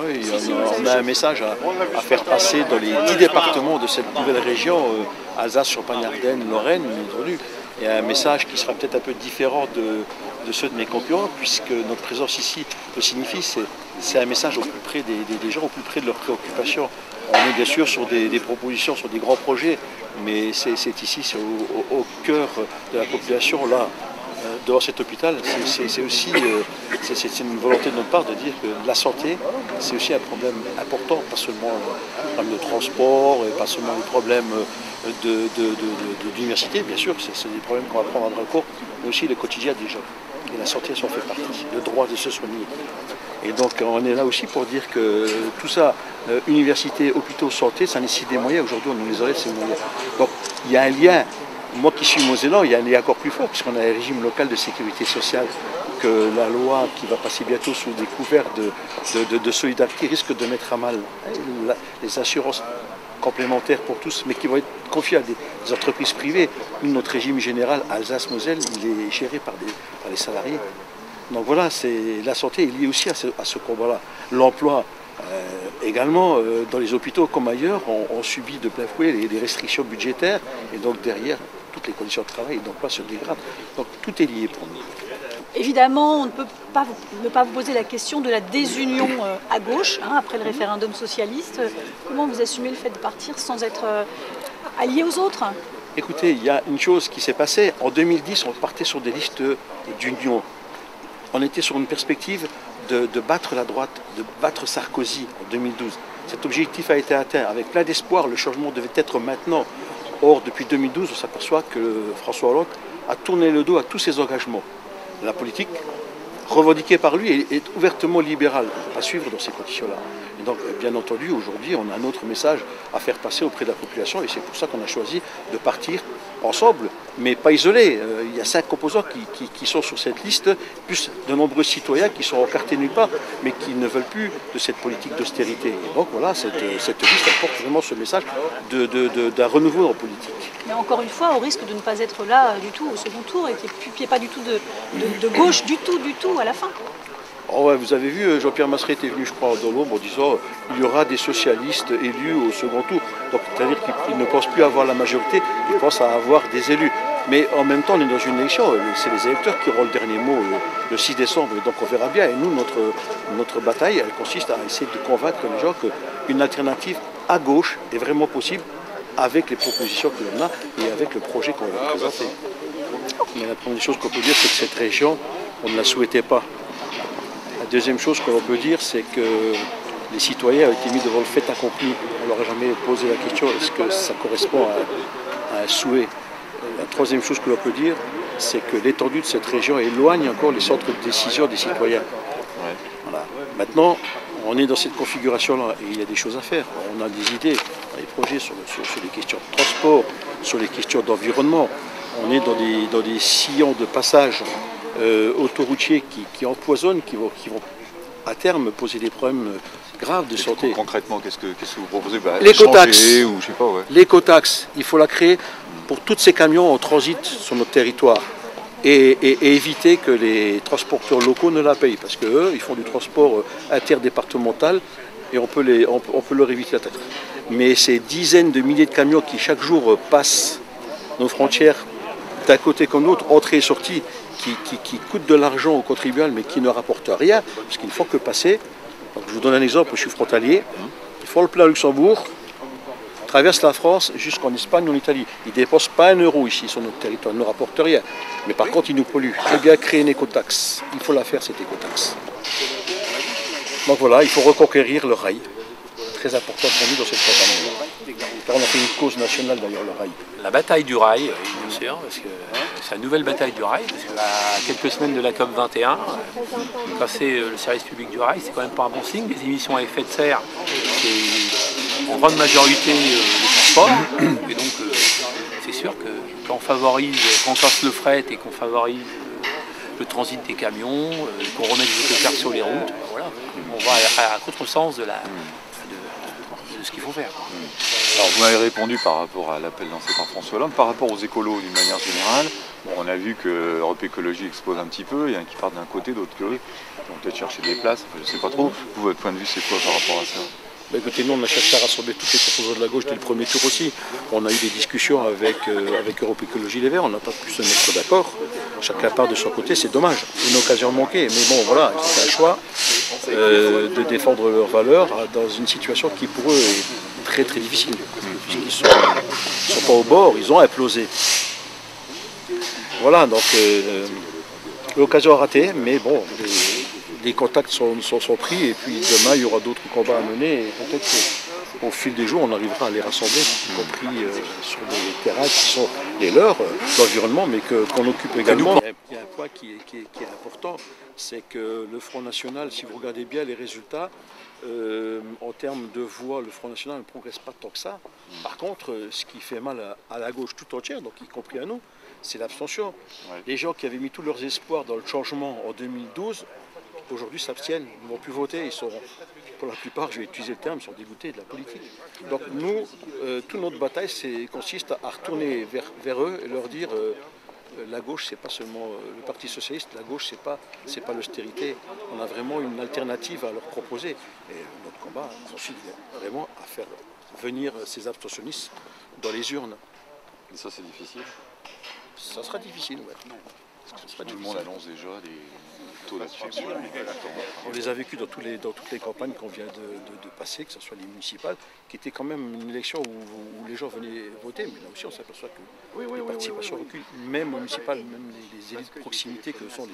Oui, on a, un message à, faire passer dans les dix départements de cette nouvelle région, euh, Alsace, Champagne, Ardennes, Lorraine, Il y a un message qui sera peut-être un peu différent de, ceux de mes concurrents, puisque notre présence ici le signifie, c'est un message au plus près des, gens, au plus près de leurs préoccupations. On est bien sûr sur des, propositions, sur des grands projets, mais c'est ici, c'est au, cœur de la population, là, devant cet hôpital, c'est aussi euh, c'est une volonté de notre part de dire que la santé, c'est aussi un problème important, pas seulement le problème de transport, et pas seulement les problèmes d'université, bien sûr, c'est des problèmes qu'on va prendre en compte, mais aussi le quotidien des gens. Et la santé, ça en fait partie, le droit de se soigner. Et donc on est là aussi pour dire que tout ça, euh, université, hôpitaux, santé, ça nécessite des moyens. Aujourd'hui, on nous les aurait ces moyens. Donc il y a un lien moi qui suis mosellan, il y a encore plus fort, puisqu'on a un régime local de sécurité sociale que la loi qui va passer bientôt sous des couverts de, solidarité risque de mettre à mal les assurances complémentaires pour tous, mais qui vont être confiées à des, entreprises privées. notre régime général Alsace-Moselle, il est géré par, les salariés. Donc voilà, la santé est liée aussi à ce, combat-là. L'emploi, également, euh, dans les hôpitaux comme ailleurs, on, subit de plein fouet les, restrictions budgétaires, et donc derrière, toutes les conditions de travail et d'emploi se dégradent. Donc tout est lié pour nous. Évidemment, on ne peut pas ne pas vous poser la question de la désunion euh, à gauche, hein, après le référendum socialiste. Comment vous assumez le fait de partir sans être euh, allié aux autres? Écoutez, il y a une chose qui s'est passée. En 2010, on partait sur des listes d'union. On était sur une perspective de, battre la droite, de battre Sarkozy en 2012. Cet objectif a été atteint avec plein d'espoir. Le changement devait être maintenant. Or, depuis 2012, on s'aperçoit que François Hollande a tourné le dos à tous ses engagements. La politique, revendiquée par lui, est, ouvertement libérale. On suivre dans ces conditions-là. Et donc, bien entendu, aujourd'hui, on a un autre message à faire passer auprès de la population et c'est pour ça qu'on a choisi de partir ensemble, mais pas isolés. Euh, il y a cinq composants qui, sont sur cette liste, plus de nombreux citoyens qui sont encartés nulle part, mais qui ne veulent plus de cette politique d'austérité. Et donc voilà, cette, liste apporte vraiment ce message d'un renouveau en politique. Mais encore une fois, au risque de ne pas être là du tout au second tour et qu'il n'y ait pas du tout de, gauche du tout, du tout à la fin. Oh vous avez vu, euh, Jean-Pierre Masseret était venu, je crois, dans l'ombre en disant qu'il y aura des socialistes élus au second tour. Donc, c'est-à-dire qu'il ne pense plus avoir la majorité, il pense à avoir des élus. Mais en même temps, on est dans une élection, euh, c'est les électeurs qui auront le dernier mot euh, le 6 décembre, donc on verra bien. Et nous, notre, notre bataille, elle consiste à essayer de convaincre les gens qu'une alternative à gauche est vraiment possible avec les propositions que l'on a et avec le projet qu'on va présenter. Mais la première chose qu'on peut dire, c'est que cette région, on ne la souhaitait pas. La deuxième chose que l'on peut dire, c'est que les citoyens ont été mis devant le fait accompli. On ne leur a jamais posé la question est-ce que ça correspond à, un souhait? La troisième chose que l'on peut dire, c'est que l'étendue de cette région éloigne encore les centres de décision des citoyens. Maintenant, on est dans cette configuration-là et il y a des choses à faire. On a des idées, on a des projets sur, les questions de transport, sur les questions d'environnement. On est dans des, dans des sillons de passage euh, autoroutiers qui, empoisonnent, qui vont, qui vont à terme poser des problèmes graves de santé. Concrètement, qu'est-ce que, vous proposez bah, L'écotaxe, il faut la créer pour tous ces camions en transit sur notre territoire. Et, éviter que les transporteurs locaux ne la payent, parce qu'eux, ils font du transport euh, interdépartemental et on peut, les, on, peut leur éviter la taxe. Mais ces dizaines de milliers de camions qui chaque jour euh, passent nos frontières d'un côté comme de l'autre, entrée et sortie, qui, coûtent de l'argent aux contribuables mais qui ne rapportent rien, parce qu'il ne faut que passer. je vous donne un exemple, je suis frontalier, ils font le plein Luxembourg, traversent la France jusqu'en Espagne ou en Italie. Ils ne dépensent pas un euro ici sur notre territoire, ils ne rapportent rien. Mais par contre, ils nous polluent. Très bien créer une écotaxe. Il faut la faire, cette écotaxe. Donc voilà, il faut reconquérir le rail. Très important pour nous dans cette campagne on a fait une cause nationale d'ailleurs, le rail. La bataille du rail, bien sûr, parce que c'est la nouvelle bataille du rail, parce que quelques semaines de la COP 21, passer euh, le service public du rail, c'est quand même pas un bon signe. Les émissions à effet de serre, c'est en grande majorité euh, le transport. Et donc, euh, c'est sûr que quand on favorise, quand on casse le fret et qu'on favorise le transit des camions, qu'on remet des autocars sur les routes, voilà, on va à, à contresens de la, ce qu'il faut faire. Alors vous m'avez répondu par rapport à l'appel lancé par François Hollande, par rapport aux écolos d'une manière générale, on a vu que Europe Écologie expose un petit peu, il y en a qui partent d'un côté, d'autres que qui vont peut-être chercher des places, enfin, je sais pas trop. Vous, votre point de vue, c'est quoi par rapport à ça? Bah, écoutez, nous, on a cherché à rassembler toutes les composantes de la gauche dès le premier tour aussi. On a eu des discussions avec, euh, avec Europe Écologie Les Verts, on n'a pas pu se mettre d'accord. Chacun part de son côté, c'est dommage. Une occasion manquée. Mais bon, voilà, fait un choix euh, de défendre leurs valeurs euh, dans une situation qui pour eux est très très difficile. Puisqu'ils ne sont, ils pas au bord, ils ont implosé. Voilà, donc euh, l'occasion a raté, mais bon, les, contacts sont, sont- pris et puis demain il y aura d'autres combats à mener qu'au fil des jours on arrivera à les rassembler, y compris euh, sur des terrains qui sont les leurs, euh, l'environnement, mais que- qu'on occupe également. Il y a un point qui est, qui est- qui est important, c'est que le Front National, si vous regardez bien les résultats, euh, en termes de voix, le Front National ne progresse pas tant que ça. Par contre, euh, ce qui fait mal à, à la gauche tout entière, donc y compris à nous, c'est l'abstention. Ouais. Les gens qui avaient mis tous leurs espoirs dans le changement en 2012, aujourd'hui s'abstiennent, ils ne vont plus voter, ils sont, pour la plupart, je vais utiliser le terme, ils sont dégoûtés de la politique. Donc nous, euh, toute notre bataille consiste à, retourner vers, vers eux et leur dire euh, la gauche, c'est pas seulement euh, le Parti socialiste, la gauche, c'est pas, c'est pas l'austérité. On a vraiment une alternative à leur proposer. Et notre combat consiste vraiment à faire venir ces abstentionnistes dans les urnes. Et ça, c'est difficile? Ça sera difficile, ouais. Tout le monde annonce déjà des taux d'abstention. On les a vécus dans, tous les, dans toutes les campagnes qu'on vient de, de- de passer, que ce soit les municipales, qui était quand même une élection où, où les gens venaient voter, mais là aussi on s'aperçoit que les participations reculent, même aux municipales, même les, les élites de proximité que sont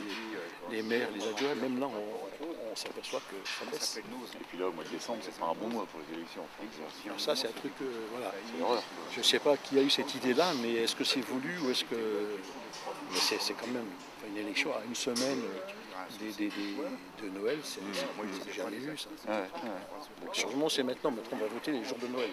les, les maires, les adjoints, même là on, on s'aperçoit que ça baisse. Et puis là, au mois de décembre, ce sera un bon mois pour les élections en France. Alors ça c'est un truc, euh, voilà. C'est. Je ne sais pas qui a eu cette idée-là, mais est-ce que c'est voulu ou est-ce que... Mais c'est c'est quand même une élection à une semaine euh, des, des- des- de Noël, c'est c'est- j'ai jamais vu ça. Ouais, ouais. Le changement, c'est maintenant. Maintenant, on va voter les jours de Noël.